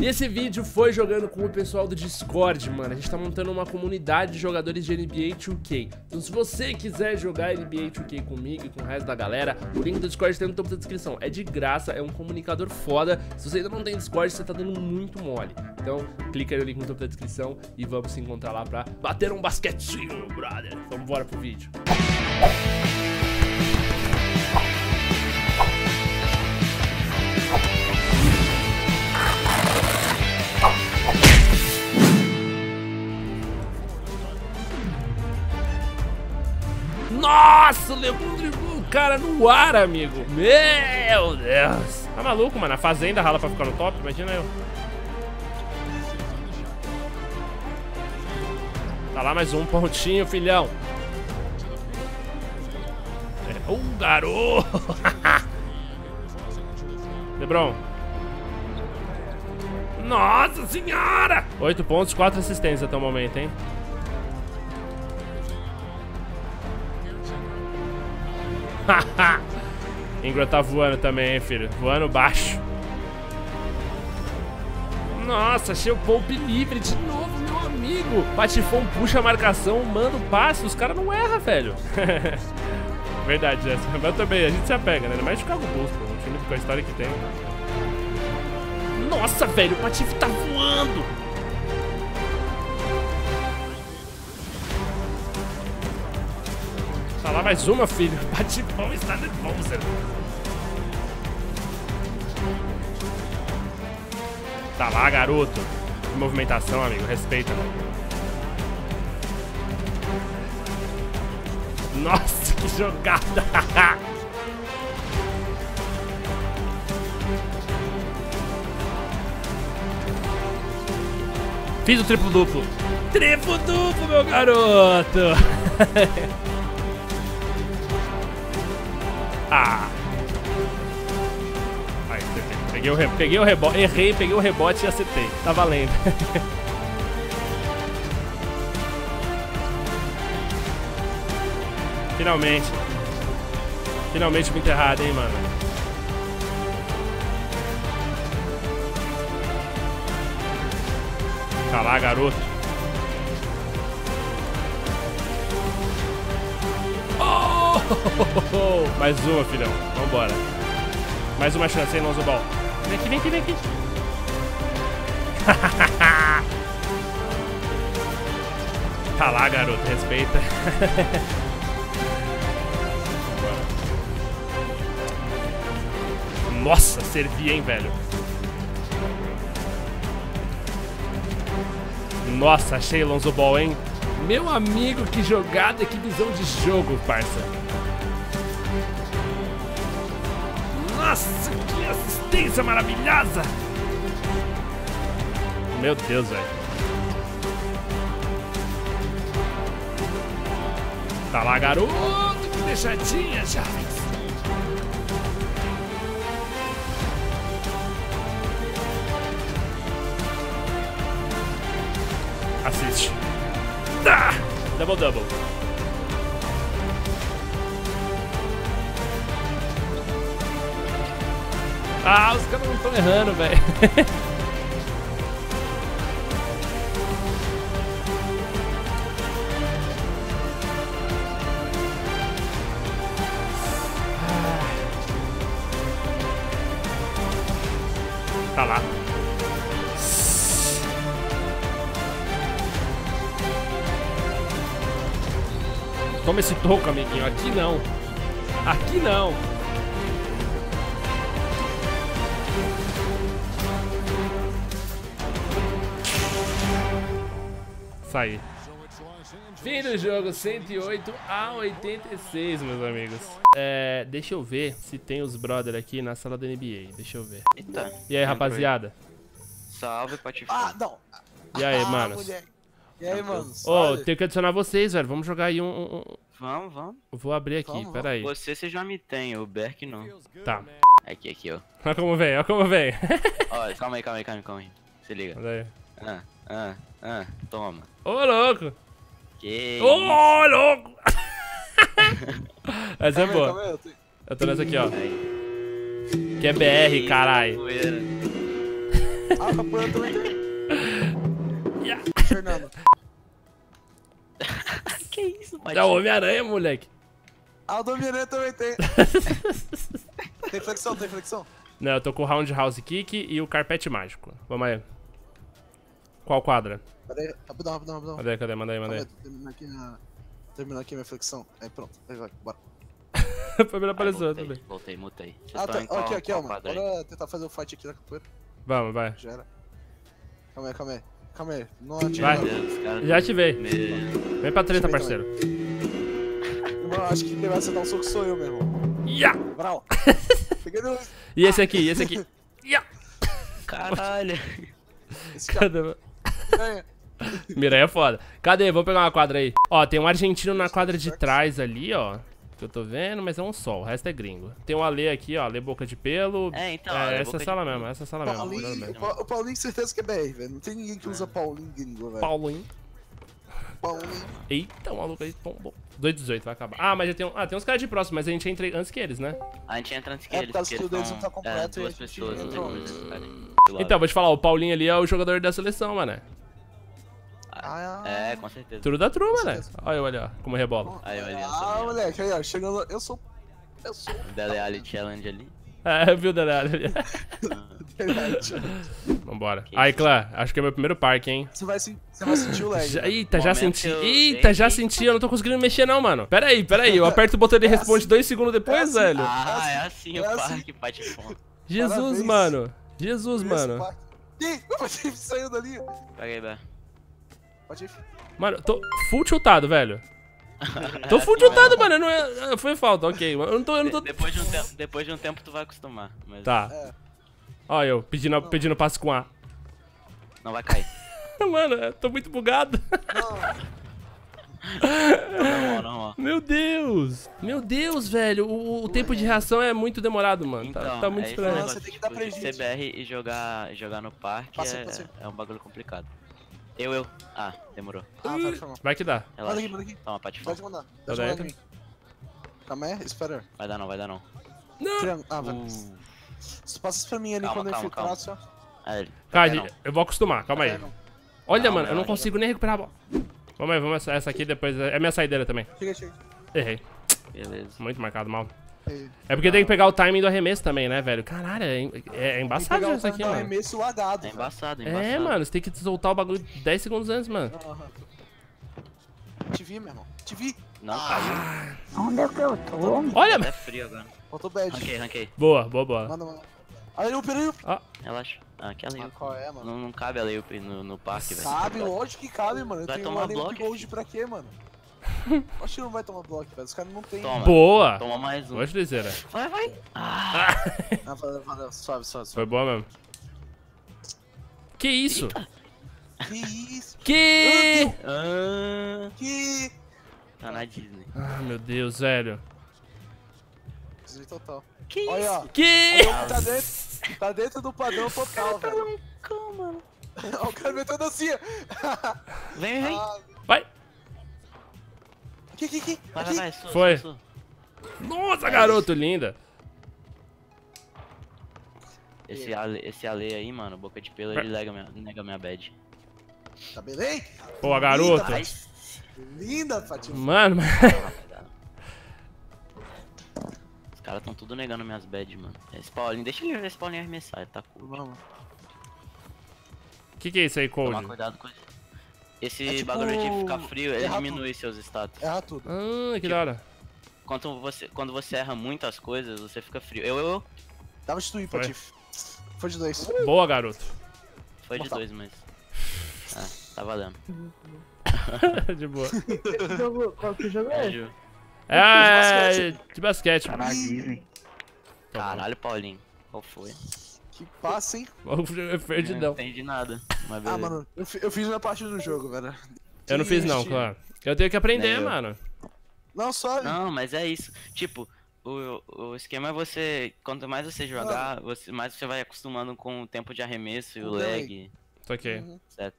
E esse vídeo foi jogando com o pessoal do Discord, mano. A gente tá montando uma comunidade de jogadores de NBA 2K. Então se você quiser jogar NBA 2K comigo e com o resto da galera, o link do Discord tem no topo da descrição. É de graça, é um comunicador foda. Se você ainda não tem Discord, você tá dando muito mole. Então clica aí no link no topo da descrição e vamos se encontrar lá pra bater um basquetinho, brother. Vamos embora pro vídeo. Nossa, levou o cara no ar, amigo. Meu Deus. Tá maluco, mano? A fazenda rala pra ficar no top, imagina eu. Tá lá mais um pontinho, filhão. É, um garoto. Lebron. Nossa senhora! Oito pontos, quatro assistências até o momento, hein? Ingram tá voando também, hein, filho. Voando baixo. Nossa, achei o Pope livre de novo, meu amigo. Patifão puxa a marcação, manda o passe. Os caras não erram, velho. Verdade, Jéssica. Mas também, a gente se apega, né? Mais Chicago Bulls, pô. Um time com a história que tem. Nossa, velho, o Patife tá voando. Lá mais uma, filho. Patifão está nervoso. Tá lá, garoto. Que movimentação, amigo. Respeita. Nossa, que jogada. Fiz o triplo duplo. Triplo duplo, meu garoto. Ah! Aí, peguei o, re... peguei o rebote, errei, peguei o rebote e acertei. Tá valendo. Finalmente. Finalmente muito errado, hein, mano. Lá, garoto. Mais uma, filhão. Vambora. Mais uma chance, hein, Lonzo Ball. Vem aqui, vem aqui, vem aqui. tá lá, garoto. Respeita. Nossa, servi, hein, velho. Nossa, achei Lonzo Ball, hein? Meu amigo, que jogada, que visão de jogo, parça. Nossa, que assistência maravilhosa! Meu Deus, velho. Tá lá, garoto, que deixadinha, Jarvis. Assiste. Ah, double double. Ah, os caras não estão errando, velho. tá lá. Toma esse toco, amiguinho. Aqui não. Aqui não. Saí. Fim do jogo, 108 a 86, meus amigos. É, deixa eu ver se tem os brother aqui na sala da NBA. Deixa eu ver. Eita. E aí, rapaziada? Salve, Patifão. Ah, não. E aí, Ah, manos? E aí, mano? Ô, Suave? tenho que adicionar vocês, velho. Vamos jogar aí um... Vamos, vamos. Vou abrir aqui, Vamos, pera aí. Você, você já me tem, o Berk não. Tá. Aqui, aqui, ó. Olha como vem, olha como vem. Ó, calma aí, calma aí, calma aí, calma aí. Se liga. Olha aí. Ah, ah, ah, toma. Ô, louco! Que Ô, louco! Essa é Calma boa. aí, eu tô- Eu tô nessa aqui, ó. Aí. Que é BR, carai. Zoeira. Ah, capoeira também tem. Fernando. Que isso, É o? Homem-Aranha, moleque. Ah, o Dominante também tem. tem flexão, tem flexão. Não, eu tô com o Roundhouse Kick e o Carpete Mágico. Vamos aí. Qual quadra? Aí, rapidão, rapidão, rapidão. Cadê, cadê? Manda aí, manda aí. terminando aqui a... Terminando aqui a minha flexão. Aí pronto, aí vai, bora. Primeiro Ai, apareceu, voltei, tudo bem. Voltei, mutei. Ah, tá, aqui, aqui, ó, mano. Bora tentar fazer o fight aqui da capoeira. Vamos, vai. Já era. Calma aí, calma aí. Calma aí. Não ativa. Vai. Deus. Já ativei. Meu... Vem pra treta, Ativei parceiro. Irmão, acho que quem vai acertar um soco sou eu, meu irmão. Ya! Brau. E esse aqui, e esse aqui. Ya! Caralho. Esse cara Cadê? Miranha é foda. Cadê? Vamos pegar uma quadra aí. Ó, tem um argentino na quadra de trás ali, ó. Que eu tô vendo, mas é um só. O resto é gringo. Tem um Ale aqui, ó. Ale boca de pelo. É, então, É, Ale essa é de sala mesmo, essa é sala mesmo. Paulinho, bem. o Pa- o Paulinho certeza que é BR, velho. Não tem ninguém que usa Paulinho gringo, velho. Paulinho. Paulinho. Eita, o maluco aí. Bom, bom. 218 vai acabar. Ah, mas já tem um. Ah, tem uns caras de próximo, mas a gente entra antes que eles, né? A gente entra antes que É, eles, por causa que o deles eles não tá são, completo é, duas a pessoas. não tem como eles. Então, vou te falar, o Paulinho ali é o jogador da seleção, mano. É, com certeza. Tudo da turma, né? Olha eu ali, ó. Como rebola. Aí, olha, Ah, moleque, aí, ó. Chegando. Eu sou. Eu sou. O Dele Alli Challenge ali. É, viu, Danado ali. Vambora. Aí, clã, acho que é meu primeiro parque, hein? Você vai, sen- você vai sentir o lag. Já, né? eita, já senti. Eita, já Eita. senti. Eu não tô conseguindo mexer, não, mano. Pera aí, pera aí. Eu aperto o botão e ele responde dois segundos depois, assim. velho. Ah, é assim o É assim. parque, Patifon. Jesus, parabéns. mano. Jesus, mano. Ih, o saiu dali. Pega aí, Bé. Patife. Mano, tô full tiltado, velho. Tô full tiltado, mano. eu Não é... Foi falta, ok. Eu não tô. Eu não tô... De- Depois de, um tempo, depois de um tempo tu vai acostumar. Mas Tá. É. Ó, eu pedindo, pedindo passo com A. não vai cair. Mano, eu tô muito bugado. Normal, normal. Meu Deus. Meu Deus, velho. O, o tempo de reação é muito demorado, mano. Tá- Então, tá, muito é estranho. Você tem que dar tipo, de prejuízo. CBR e jogar, jogar no parque Passa, é, passa. é um bagulho complicado. Eu, eu. Ah, demorou. Ah, vai, foi mal. Vai que dá. Manda Relaxa. aqui, manda aqui. Toma, Patifon. Pode mandar. Pode mandar em. Calma aí, espera. Vai dar não, vai dar não. Triângulo. Ah, vai. Uh, passa isso pra mim ali Calma, quando eu calma, calma. infiltrar, só. é, Cara, quer não. eu vou acostumar. Calma aí. É, não. Olha, Calma, mano, eu não consigo nem recuperar a bola. Vamos aí, vamos essa, essa aqui depois. É minha saideira também. Chega, chega. Errei. Beleza. Muito marcado mal. Aí. É porque tem que pegar o timing do arremesso também, né, velho? Caralho, é, é- é Tem que embaçado isso aqui, mano. arremesso lagado. É embaçado, embaçado. É, mano, você tem que soltar o bagulho 10 segundos antes, mano. Te vi, meu irmão. Te vi. Não, Ah. caiu. Onde é que eu tô? Olha, É frio agora. Faltou bad. Ranquei, ranquei. Boa, boa, boa. Manda, manda. Aí, o peraí. Relaxa. Ah, aquela Ah, aí. qual é, mano? Não, não cabe a layup no, no parque, velho. Cabe, lógico que cabe, mano. Eu Vai tenho tomar uma Layup bloco, Gold filho. pra quê, mano? Acho que não vai tomar bloco, velho. Os caras não tem. Toma. Boa! Toma mais um. Boa liseira. Vai, vai. Ah, Ah, valeu, valeu. Suave, suave, Foi suave. boa mesmo. Que isso? Que isso? Que? ah, Que. tá na Disney. Ah, meu Deus, velho. Desvio total. Que Olha, ó. Que? Tá dentro, tá dentro do padrão total, velho. mano. Ó, o cara meteu dancinha. Vem, vem. Ah, Vai! Aqui, aqui, aqui. Vai, vai, aqui. vai. Sua, Foi. sua, sua. Nossa, garoto, linda. Esse ale, esse ale aí, mano, boca de pelo, ele nega minha, nega minha bad. Tá belém? Boa, garoto. Linda, Linda, Fatima. Mano, mas... Os caras tão tudo negando minhas bad, mano. Esse Paulinho, deixa ele esse Paulinho arremessar, ele tá cool. Vamos. que que é isso aí, Tomar Cold? cuidado com isso. Esse É tipo bagulho de ficar frio, ele diminui seus status. Erra tudo. Ah, que da hora. Quando você, quando você erra muitas coisas, você fica frio. Eu, eu, eu. Dá pra destruir, Foi. Patife. Foi de dois. Boa, garoto. Foi de dois, mas. Ah, tá valendo. de boa. Que jogo, qual que jogo é? esse? Ju. É, de basquete. Disney. Caralho, Paulinho. Qual foi? Que passa, hein? É Perdidão. Não entendi nada. Mas Ah, mano, eu, eu fiz minha parte do jogo, velho. Eu não fiz não, claro. Eu tenho que aprender, mano. Não, só. Não, mas é isso. Tipo, o, o esquema é você. Quanto mais você jogar, você, mais você vai acostumando com o tempo de arremesso e o lag, Tô aqui. Uhum. etc.